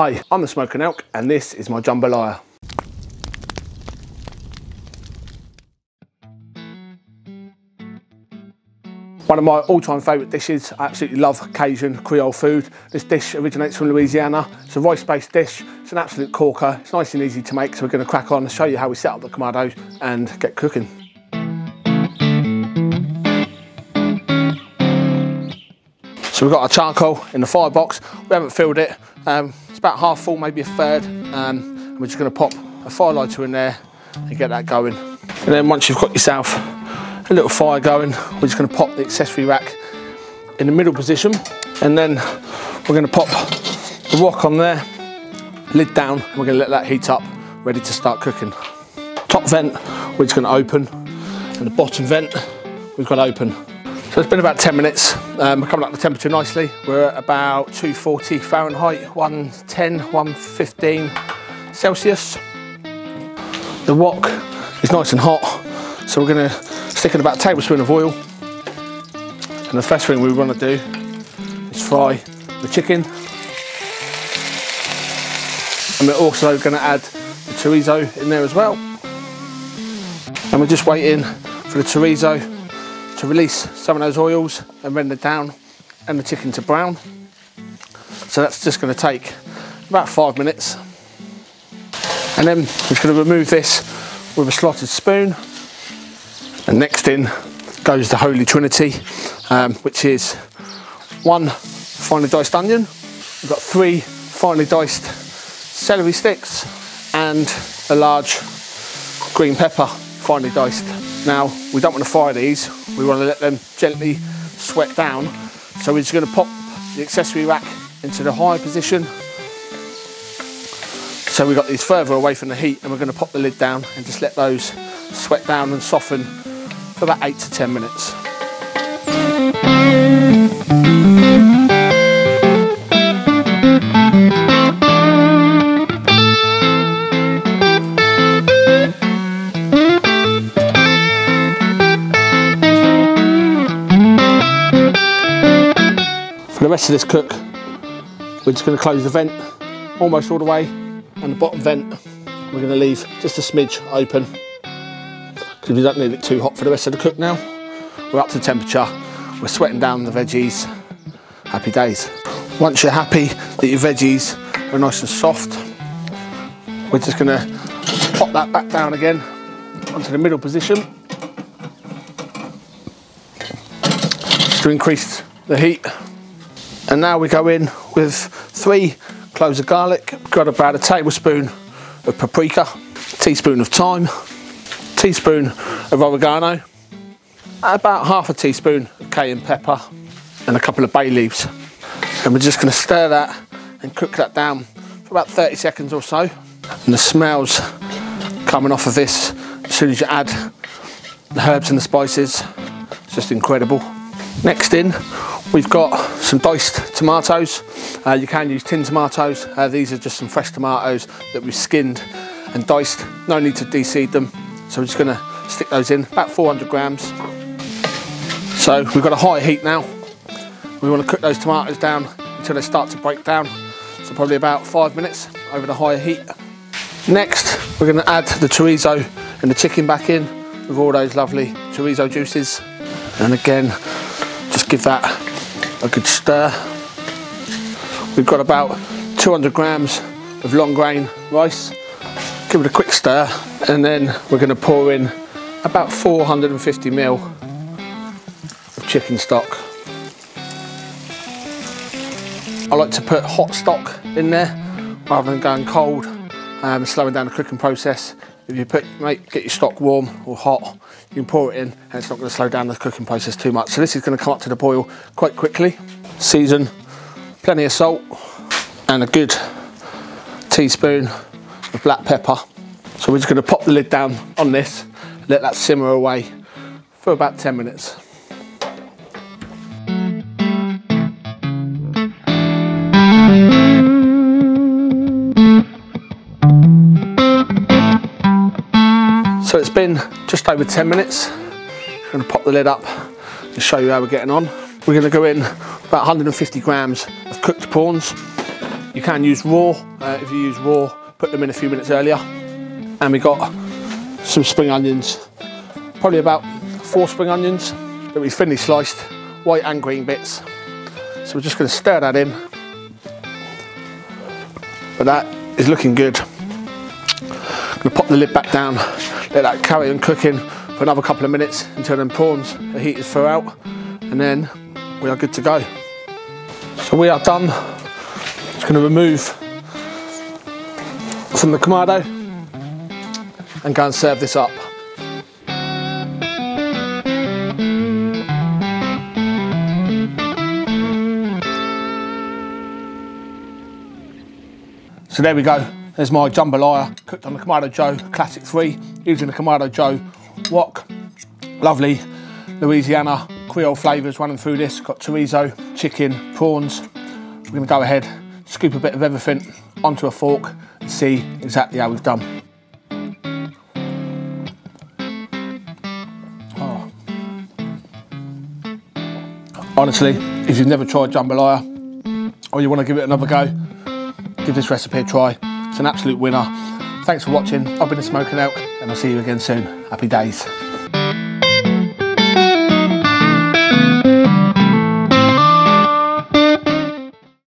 Hi, I'm the Smokin' Elk and this is my jambalaya. One of my all-time favourite dishes. I absolutely love Cajun Creole food. This dish originates from Louisiana. It's a rice-based dish. It's an absolute corker. It's nice and easy to make, so we're going to crack on and show you how we set up the kamado and get cooking. So we've got our charcoal in the firebox. We haven't filled it. Um, it's about half full, maybe a third. Um, we're just going to pop a fire lighter in there and get that going. And then once you've got yourself a little fire going. We're just going to pop the accessory rack in the middle position and then we're going to pop the wok on there, lid down, we're going to let that heat up, ready to start cooking. Top vent, we're just going to open and the bottom vent, we've got open. So it's been about 10 minutes. Um, we're coming up the temperature nicely. We're at about 240 Fahrenheit, 110, 115 Celsius. The wok is nice and hot, so we're going to stick in about a tablespoon of oil. And the first thing we want to do is fry the chicken. And we're also going to add the chorizo in there as well. And we're just waiting for the chorizo to release some of those oils and render down and the chicken to brown. So that's just going to take about five minutes. And then we're just going to remove this with a slotted spoon and next in goes the Holy Trinity, um, which is one finely diced onion. We've got three finely diced celery sticks and a large green pepper, finely diced. Now, we don't want to fire these. We want to let them gently sweat down. So we're just going to pop the accessory rack into the high position. So we've got these further away from the heat and we're going to pop the lid down and just let those sweat down and soften for about eight to 10 minutes. For the rest of this cook, we're just going to close the vent almost all the way and the bottom vent we're going to leave just a smidge open because we don't need it too hot for the rest of the cook now. We're up to temperature, we're sweating down the veggies, happy days. Once you're happy that your veggies are nice and soft, we're just gonna pop that back down again onto the middle position. Just to increase the heat. And now we go in with three cloves of garlic, got about a tablespoon of paprika, teaspoon of thyme, teaspoon of oregano, about half a teaspoon of cayenne pepper and a couple of bay leaves. And we're just going to stir that and cook that down for about 30 seconds or so. And the smells coming off of this as soon as you add the herbs and the spices, it's just incredible. Next in, we've got some diced tomatoes. Uh, you can use tin tomatoes. Uh, these are just some fresh tomatoes that we've skinned and diced. No need to de-seed them. So we're just gonna stick those in, about 400 grams. So we've got a high heat now. We wanna cook those tomatoes down until they start to break down. So probably about five minutes over the higher heat. Next, we're gonna add the chorizo and the chicken back in with all those lovely chorizo juices. And again, give that a good stir. We've got about 200 grams of long grain rice give it a quick stir and then we're going to pour in about 450 ml of chicken stock. I like to put hot stock in there rather than going cold, um, slowing down the cooking process. If you put, make, get your stock warm or hot, you can pour it in and it's not going to slow down the cooking process too much. So this is going to come up to the boil quite quickly. Season, plenty of salt and a good teaspoon of black pepper. So we're just going to pop the lid down on this, let that simmer away for about 10 minutes. So it's been just over 10 minutes. I'm going to pop the lid up and show you how we're getting on. We're going to go in about 150 grams of cooked prawns. You can use raw. Uh, if you use raw, put them in a few minutes earlier. And we got some spring onions, probably about four spring onions that we thinly sliced, white and green bits. So we're just going to stir that in. But that is looking good. I'm to pop the lid back down, let that carry on cooking for another couple of minutes until them prawns are heated throughout, and then we are good to go. So we are done. Just going to remove from the Kamado and go and serve this up. So there we go. There's my jambalaya cooked on the Kamado Joe Classic 3 using the Kamado Joe wok. Lovely Louisiana Creole flavours running through this. Got chorizo, chicken, prawns. We're going to go ahead, scoop a bit of everything onto a fork and see exactly how we've done. Oh. Honestly, if you've never tried jambalaya or you want to give it another go, give this recipe a try. It's an absolute winner. Thanks for watching. I've been the Smokin' Elk and I'll see you again soon. Happy days.